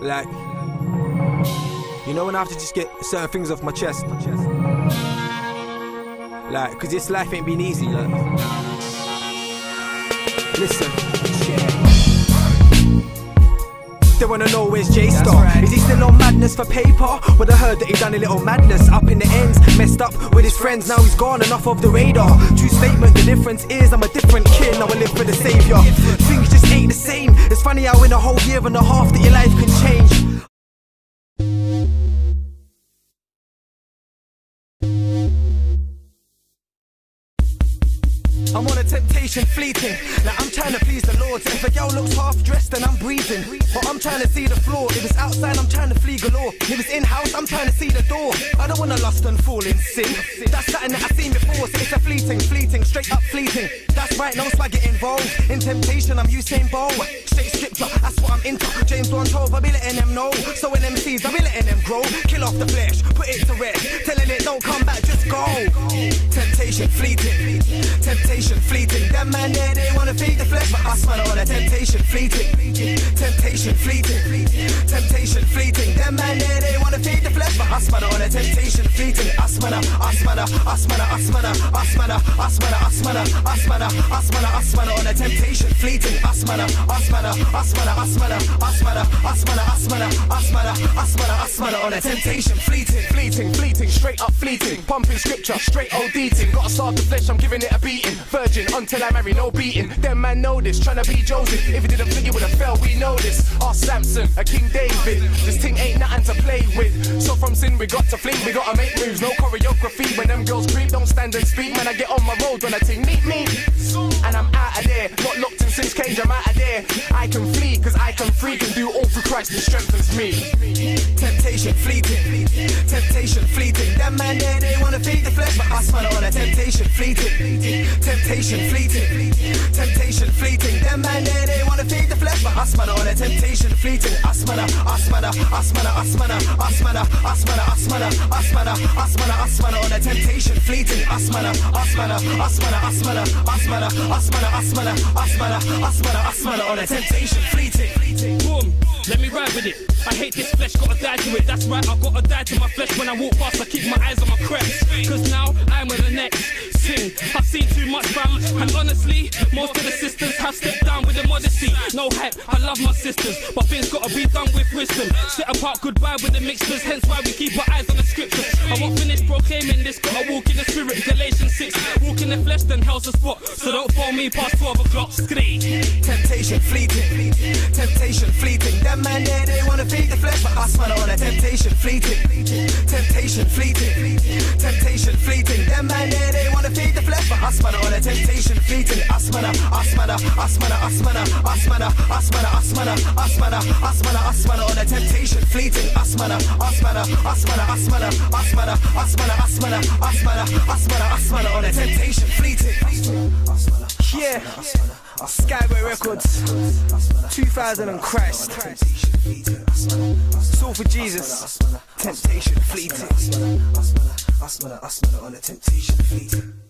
Like, you know when I have to just get certain things off my chest. Like, cause this life ain't been easy. Like, listen. They wanna know where's J Star. right. Is he still on madness for paper? But I heard that he done a little madness up in the ends. Messed up with his friends, now he's gone and off of the radar. True statement, the difference is I'm a different kid, now I live for the savior. Things just ain't the same. It's funny how in a whole year and a half that your life can change. I'm on a temptation fleeting. Now I'm trying to please the Lord. If a girl looks half dressed, then I'm breathing. But I'm trying to see the floor. If it's outside, I'm trying to flee galore. If it's in house, I'm trying to see the door. I don't wanna lust and fall in sin. That's something that I've seen before. So it's a fleeting, fleeting, straight up fleeting. That's right, no swagger involved. In temptation, I'm Usain Bolt. Straight scripture, that's what I'm into. James Bond told, I be letting them know. So them seeds, I be letting them grow. Kill off the flesh, put it to rest. Telling it don't come back, just go. Temptation fleeting, temptation fleeting fleeting. That man there, they wanna fake but us man on a temptation fleeting, temptation fleeting, temptation fleeting. Them man there, they wanna feed the flesh, but us man on a temptation fleeting. Man, are- us man, are- us man, are- us man, are- us man, are- us man, are- us man are on a temptation fleeting. Man, are- us man, are- us man, are- us man, are- us man, are- us man, are- us man are on a temptation fleeting, Fleeting, fleeting, straight up fleeting. Pumping scripture, straight OD ting. Gotta starve the flesh, I'm giving it a beating. Virgin until I marry, no beating. Them man know this, tryna be Joseph. If he didn't fling, he would've fell, we know this. Ask Samson, a King David. This thing ain't nothing to play with. So from sin, we got to flee. we gotta make moves. No choreography when them girls creep, don't stand and speak. Man, I get on my road when I ting meet me. And I'm out of there, not locked in since cage, I'm out of there. I can flee, cause I can free, can do all through Christ who strengthens me. Temptation fleeting, temptation fleeting. Them man there, they wanna feed the flesh, but us man on a temptation fleeting, temptation fleeting, temptation fleeting. Them man there, they wanna feed the flesh, but us man on a temptation fleeting. Man, are- us man, are- us man, are- us man, are- us man, are- us man, are- us man, are- us man, are- us man, are- us man are on a temptation fleeting. Man, are- us man, are- us man, are- us man, are- us man, are- us man, are- us man, are- us man, are- us man are on a temptation fleeting. Boom, let me ride with it. I hate this flesh, gotta die to it. That's right, I gotta die to my flesh when I walk past. I keep my eyes on my crest. Cause now I'm with the next. I've seen too much fam, and honestly, most of the sisters have stepped down with the modesty. No hype, I love my sisters, but things gotta be done with wisdom. Set apart goodbye with the mixtures, hence why we keep our eyes on the scriptures. I won't finish proclaiming this, gotta walk in the spirit. Galatians 6, walk in the flesh, then hell's a spot. So don't phone me past 12 o'clock, scream. Temptation fleeting, temptation fleeting. Them man there, they wanna feed the flesh, but man are on a temptation fleeting, temptation fleeting, temptation fleeting. Them man there, they wanna the are on a temptation man, are- us man, are- us man, are- us man are on a temptation fleeting. Us man, are- us man, are- us man, are- us man, are- us man, are- us man, are- us man, are- us man, are- us man, are- us man are on a temptation fleeting. Yeah. Skyway Records, 2000 and Christ. It's all for Jesus. Temptation fleeting. Man, us man on a temptation fleeting.